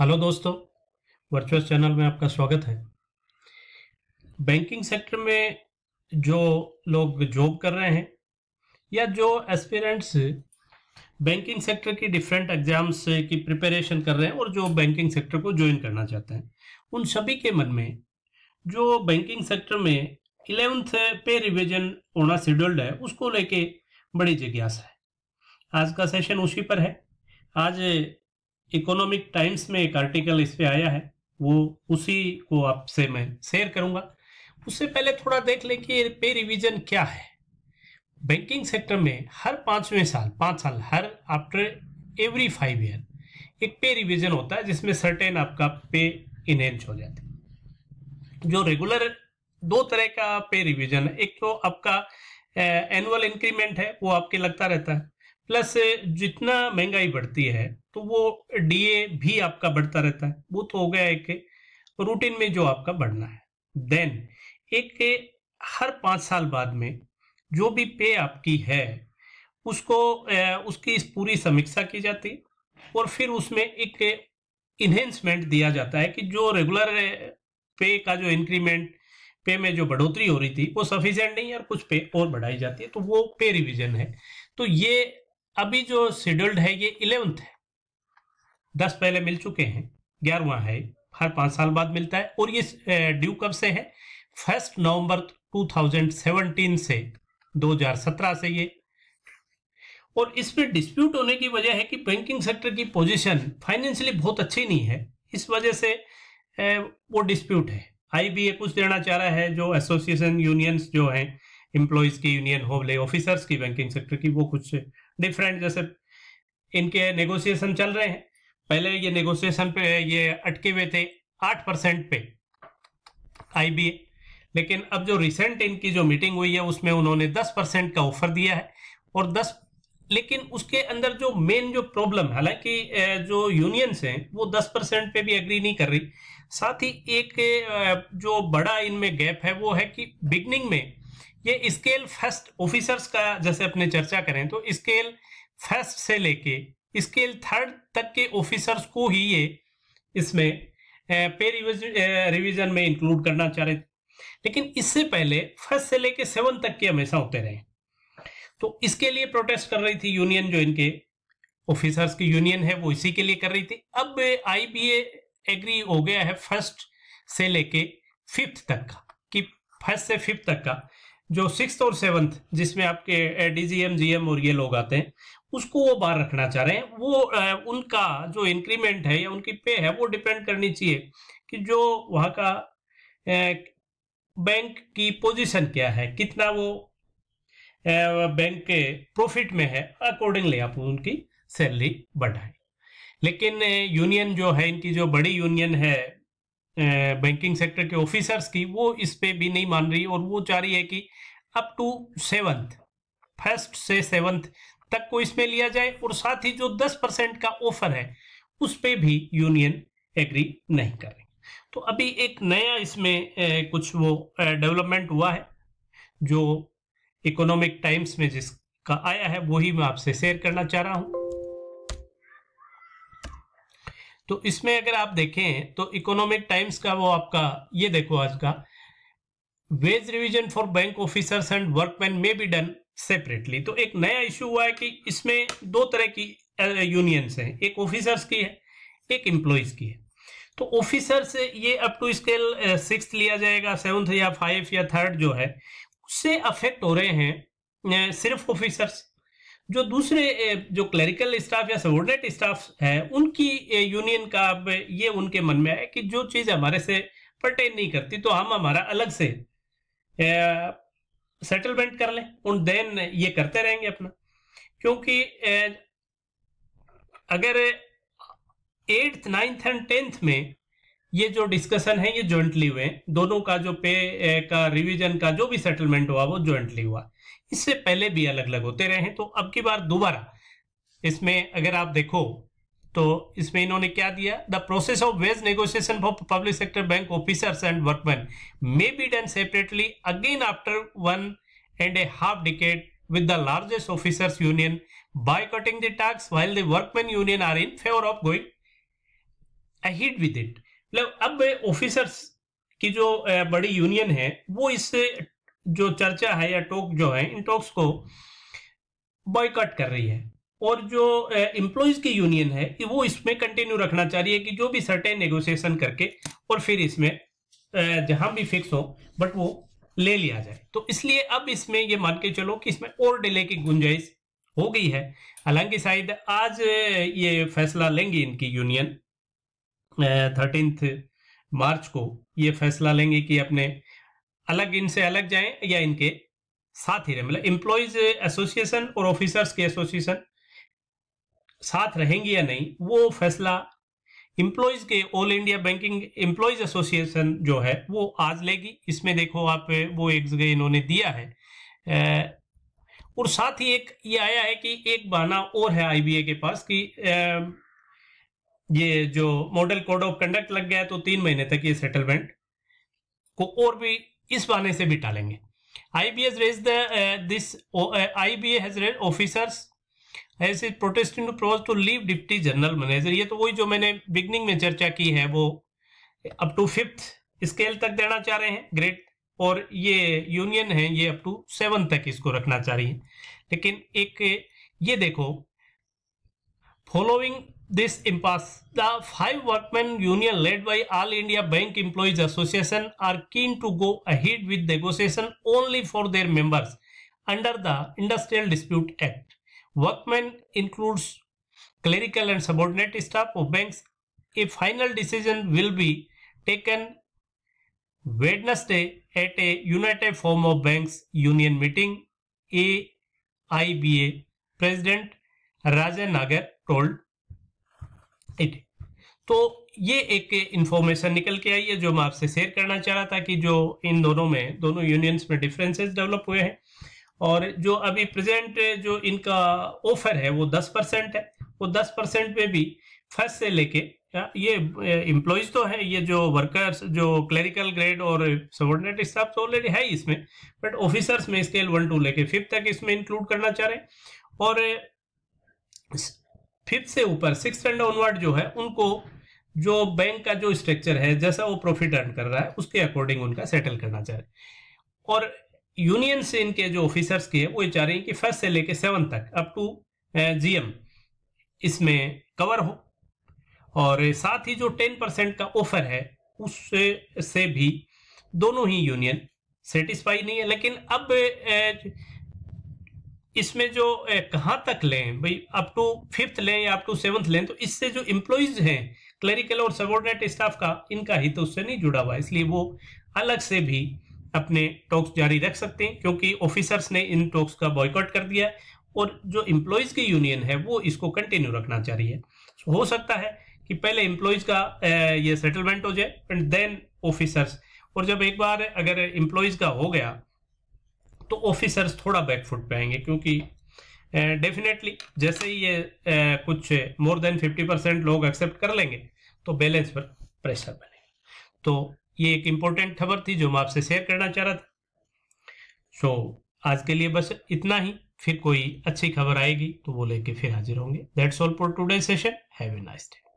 Hello दोस्तों, virtual channel में आपका स्वागत है। बैंकिंग सेक्टर में जो लोग जॉब कर रहे हैं या जो एस्पिरेंट्स बैंकिंग सेक्टर की डिफरेंट एग्ज़ाम्स की प्रिपरेशन कर रहे हैं और जो बैंकिंग सेक्टर को ज्वाइन करना चाहते हैं, उन सभी के मन में जो बैंकिंग सेक्टर में इलेवेंथ पे रिविजन होना शेड्यूल्ड है, उसको लेके बड़ी जिज्ञासा है। आज का सेशन उसी पर है। आज इकोनॉमिक टाइम्स में एक आर्टिकल इस पे आया है, वो उसी को आपसे मैं शेयर करूँगा। उससे पहले थोड़ा देख लें कि पे रिवीजन क्या है। बैंकिंग सेक्टर में हर पाँचवें साल, पाँच साल, हर आफ्टर एवरी फाइव ईयर एक पे रिवीजन होता है, जिसमें सर्टेन आपका पे इनहेंस हो जाता है। जो रेगुलर दो तरह का पे रिवीजन है, एक तो आपका एनुअल इंक्रीमेंट है, वो आपके लगता रहता है। प्लस जितना महँगाई बढ़ती है तो वो डीए भी आपका बढ़ता रहता है। वो तो हो गया एक रूटीन में जो आपका बढ़ना है। देन एक हर पाँच साल बाद में जो भी पे आपकी है, उसको उसकी इस पूरी समीक्षा की जाती है और फिर उसमें एक इन्हेंसमेंट दिया जाता है कि जो रेगुलर पे का जो इंक्रीमेंट पे में जो बढ़ोतरी हो रही थी, वो सफिशियंट नहीं है और कुछ पे और बढ़ाई जाती है तो वो पे रिविजन है। तो ये अभी जो शेड्यूल्ड है, ये इलेवेंथ है। दस पहले मिल चुके हैं, ग्यारहवा है, हर पाँच साल बाद मिलता है। और ये ड्यू कब से है? फ़र्स्ट नवंबर 2017 से 2017 से ये। और इसमें डिस्प्यूट होने की वजह है कि बैंकिंग सेक्टर की पोजीशन फाइनेंशियली बहुत अच्छी नहीं है। इस वजह से वो डिस्प्यूट है। आई कुछ देना चाह रहा है, जो एसोसिएशन यूनियंस जो हैं एम्प्लॉयज़ की यूनियन हो, ले ऑफिसर्स की बैंकिंग सेक्टर की, वो कुछ डिफरेंट जैसे इनके नेगोशिएशन चल रहे हैं। पहले ये नेगोशिएशन पे, ये अटके हुए थे आठ परसेंट पे आईबीए लेकिन अब जो रिसेंट इनकी जो मीटिंग हुई है, उसमें उन्होंने दस परसेंट का ऑफ़र दिया है और दस लेकिन उसके अंदर जो मेन जो प्रॉब्लम हालाँकि जो यूनियंस हैं, वो दस परसेंट पे भी एग्री नहीं कर रही। साथ ही एक जो बड़ा इनमें गैप है, वो है कि बिगनिंग में ये स्केल फ़र्स्ट ऑफिसर्स का जैसे अपने चर्चा करें तो स्केल फ़र्स्ट से लेके स्केल थर्ड तक के ऑफिसर्स को ही ये इसमें पे रिवीजन में इंक्लूड करना चाह रहे थे। लेकिन इससे पहले फ़र्स्ट से लेके सेवन तक के हमेशा होते रहे। तो इसके लिए प्रोटेस्ट कर रही थी यूनियन जो इनके ऑफिसर्स की यूनियन है, वो इसी के लिए कर रही थी। अब आईबीए एग्री हो गया है फ़र्स्ट से लेके फिफ्थ तक का, कि फ़र्स्ट से फिफ्थ तक का। जो सिक्स और सेवंथ जिसमें आपके डीजीएम जीएम और ये लोग आते हैं, उसको वो बाहर रखना चाह रहे हैं। वो उनका जो इंक्रीमेंट है या उनकी पे है, वो डिपेंड करनी चाहिए कि जो वहाँ का बैंक की पोजीशन क्या है, कितना वो बैंक के प्रॉफिट में है अकॉर्डिंगली आप उनकी सैलरी बढ़ाए। लेकिन यूनियन जो है, इनकी जो बड़ी यूनियन है बैंकिंग सेक्टर के ऑफिसर्स की, वो इस पे भी नहीं मान रही और वो चाह रही है कि अप टू सेवंथ फ़र्स्ट से सेवंथ तक को इसमें लिया जाए और साथ ही जो 10 परसेंट का ऑफ़र है, उस पर भी यूनियन एग्री नहीं कर रही। तो अभी एक नया इसमें कुछ वो डेवलपमेंट हुआ है, जो इकोनॉमिक टाइम्स में जिसका आया है वही मैं आपसे शेयर करना चाह रहा हूँ। तो इसमें अगर आप देखें तो इकोनॉमिक टाइम्स का वो आपका, ये देखो आज का। Wage revision for bank officers and workmen may be done separately तो एक नया इश्यू हुआ है कि इसमें दो तरह की यूनियंस हैं। एक ऑफिसर्स की है, एक एम्प्लॉयज़ की है। तो ऑफिसर से ये अप टू स्केल सिक्स लिया जाएगा सेवंथ या फाइव या थर्ड जो है, उससे अफेक्ट हो रहे हैं सिर्फ़ ऑफिसर्स जो दूसरे जो क्लरिकल स्टाफ या सबोर्डिनेट स्टाफ है, उनकी यूनियन का अब ये उनके मन में है कि जो चीज़ हमारे से परटेन नहीं करती तो हम हमारा अलग से सेटलमेंट कर लें और देन ये करते रहेंगे अपना। क्योंकि अगर एट्थ नाइन्थ एंड टेंथ में ये जो डिस्कशन है, ये ज्वाइंटली हुए दोनों का जो पे का रिवीजन का जो भी सेटलमेंट हुआ, वो ज्वाइंटली हुआ। इससे पहले भी अलग अलग होते रहे तो अब की बार दोबारा इसमें अगर आप देखो तो इसमें इन्होंने क्या दिया? The process of wage negotiation for public sector bank officers and workmen may be done separately again after one and a half decade with the largest officers union boycotting the tax while the workmen union are in favor of going ahead with it मतलब अब officers की जो बड़ी union है, वो इस जो चर्चा है या टॉक जो है, इन टॉक्स को बॉयकॉट कर रही है। और जो एम्प्लॉयज़ की यूनियन है वो इसमें कंटिन्यू रखना चाह रही है कि जो भी सर्टेन नेगोशिएशन करके और फिर इसमें जहाँ भी फिक्स हो बट वो ले लिया जाए। तो इसलिए अब इसमें ये मान के चलो कि इसमें और डिले की गुंजाइश हो गई है। हालाँकि शायद आज ये फैसला लेंगी इनकी यूनियन थर्टींथ मार्च को। ये फैसला लेंगे कि अपने अलग इनसे अलग जाएँ या इनके साथ ही रहे। मतलब एम्प्लॉयज़ एसोसिएशन और ऑफिसर्स के एसोसिएशन साथ रहेंगे या नहीं, वो फैसला एम्प्लॉयज़ के all India banking employees association जो है, वो आज लेगी। इसमें देखो आप, वो एक जगह इन्होंने दिया है। और साथ ही एक, ये आया है कि एक बहाना और है आईबीए के पास कि ये जो मॉडल कोड ऑफ़ कंडक्ट लग गया तो तीन महीने तक ये सेटलमेंट को और भी इस बहाने से भी टालेंगे। IBA's raise the this IBA has raise officers has protesting to propose to leave deputy general manager ये तो वही जो मैंने बिगनिंग में चर्चा की है, वो अप टू फिफ्थ स्केल तक देना चाह रहे हैं ग्रेड और ये यूनियन है, ये अप टू सेवन तक इसको रखना चाह रही है। लेकिन एक, ये देखो following this impasse, the five workmen union led by All India Bank Employees Association are keen to go ahead with negotiation only for their members under the Industrial Dispute Act. Workmen includes clerical and subordinate staff of banks. A final decision will be taken Wednesday at a United Form of Banks Union meeting. AIBA President Rajan Nagar told ठीक तो ये एक information निकल के आई है जो मैं आपसे शेयर करना चाह रहा था कि जो इन दोनों में, दोनों यूनियंस में डिफरेंसेस डेवलप हुए हैं और जो अभी प्रेजेंट जो इनका ऑफ़र है वो 10 परसेंट है। वो 10 परसेंट में भी फ़र्स्ट से लेके, ये एम्प्लॉयज़ तो है, ये जो वर्कर्स जो क्लरिकल ग्रेड और सबॉर्डिनेट स्टाफ तो ऑलरेडी है इसमें बट ऑफिसर्स में स्केल वन टू लेके फिफ्थ तक इसमें इंक्लूड करना चाह रहे हैं। और फिफ्थ से ऊपर सिक्स एंड ऑनवर्ड जो है, उनको जो बैंक का जो स्ट्रक्चर है, जैसा वो प्रॉफिट अर्न कर रहा है, उसके अकॉर्डिंग उनका सेटल करना चाह रहे और यूनियन से इनके जो ऑफिसर्स के वो चाह रहे हैं कि फ़र्स्ट से लेके सेवन तक अप टू जीएम इसमें कवर हो। और साथ ही जो टेन परसेंट का ऑफ़र है, उससे, से भी दोनों ही यूनियन सेटिस्फाई नहीं है। लेकिन अब इसमें जो कहाँ तक लें? भाई अप टू फिफ्थ लें या अप टू सेवंथ लें तो इससे जो इम्प्लॉयज हैं क्लरिकल और सबॉर्डिनेट स्टाफ का इनका हित तो उससे नहीं जुड़ा हुआ इसलिए वो अलग से भी अपने टॉक्स जारी रख सकते हैं क्योंकि ऑफिसर्स ने इन टॉक्स का बॉयकॉट कर दिया और जो इम्प्लॉयज की यूनियन है वो इसको कंटिन्यू रखना चाह रही है। So, हो सकता है कि पहले इम्प्लॉयज का ये सेटलमेंट हो जाए एंड देन ऑफिसर्स और जब एक बार अगर इम्प्लॉयज का हो गया तो ऑफिसर्स थोड़ा बैकफुट पे आएँगे क्योंकि डेफिनेटली जैसे ही ये uh, कुछ मोर देन 50 परसेंट लोग एक्सेप्ट कर लेंगे तो बैलेंस पर प्रेशर बनेगा। तो ये एक इंपॉर्टेंट खबर थी जो मैं आपसे शेयर करना चाह रहा था। सो so, आज के लिए बस इतना ही फिर कोई अच्छी खबर आएगी तो वो लेके फिर हाजिर होंगे। That's all for today session have a nice day